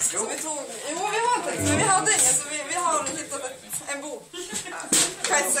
Så vi tog, jo, vi har en text, men vi hade ingen så vi, vi har hittat en bok. Kajsa